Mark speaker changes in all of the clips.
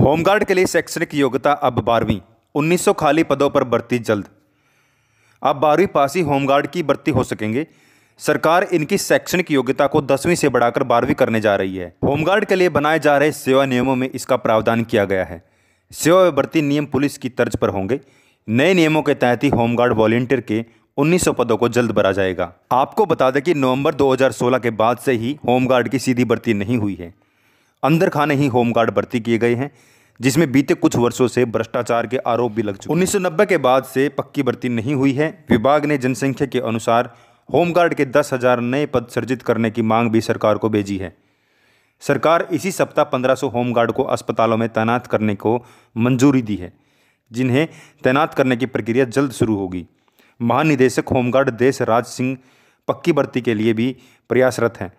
Speaker 1: Home guard के लिए शैक्षणिक योग्यता अब बारहवीं। 1900 खाली पदों पर भर्ती जल्द। अब बारहवीं पास ही होमगार्ड की भर्ती हो सकेंगे। सरकार इनकी शैक्षणिक योग्यता को दसवीं से बढ़ाकर बारहवीं करने जा रही है। होमगार्ड के लिए बनाए जा रहे सेवा नियमों में इसका प्रावधान किया गया है। सेवा भर्ती नियम पुलिस की तर्ज पर होंगे। नए नियमों के तहत ही होमगार्ड वॉलेंटियर के 1900 पदों को जल्द भरा जाएगा। आपको बता दें कि नवंबर 2016 के बाद से ही होमगार्ड की सीधी भर्ती नहीं हुई है। अंदर खाने ही होमगार्ड भर्ती किए गए हैं, जिसमें बीते कुछ वर्षों से भ्रष्टाचार के आरोप भी लग चुके उन्नीस सौ नब्बे के बाद से पक्की भर्ती नहीं हुई है। विभाग ने जनसंख्या के अनुसार होमगार्ड के दस हज़ार नए पद सृजित करने की मांग भी सरकार को भेजी है। सरकार इसी सप्ताह 1500 होमगार्ड को अस्पतालों में तैनात करने को मंजूरी दी है, जिन्हें तैनात करने की प्रक्रिया जल्द शुरू होगी। महानिदेशक होमगार्ड देश राज सिंह पक्की भर्ती के लिए भी प्रयासरत हैं।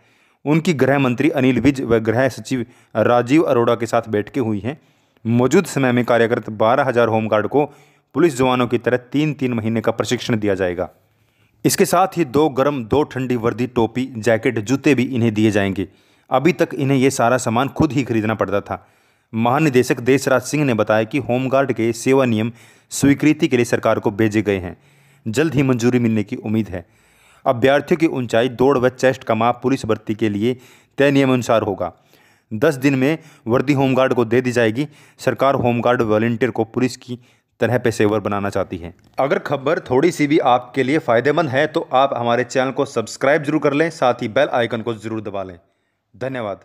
Speaker 1: उनकी गृह मंत्री अनिल विज व गृह सचिव राजीव अरोड़ा के साथ बैठकें हुई हैं। मौजूद समय में कार्यरत बारह हज़ार होमगार्ड को पुलिस जवानों की तरह तीन तीन महीने का प्रशिक्षण दिया जाएगा। इसके साथ ही दो गर्म, दो ठंडी वर्दी टोपी, जैकेट, जूते भी इन्हें दिए जाएँगे। अभी तक इन्हें ये सारा सामान खुद ही खरीदना पड़ता था। महानिदेशक देशराज सिंह ने बताया कि होमगार्ड के सेवा नियम स्वीकृति के लिए सरकार को भेजे गए हैं। जल्द ही मंजूरी मिलने की उम्मीद है। अभ्यर्थियों की ऊंचाई दौड़ व चेस्ट का माप पुलिस भर्ती के लिए तय नियमानुसार होगा। दस दिन में वर्दी होमगार्ड को दे दी जाएगी। सरकार होमगार्ड वॉलेंटियर को पुलिस की तरह पेशेवर बनाना चाहती है। अगर खबर थोड़ी सी भी आपके लिए फ़ायदेमंद है तो आप हमारे चैनल को सब्सक्राइब ज़रूर कर लें, साथ ही बेल आइकन को ज़रूर दबा लें। धन्यवाद।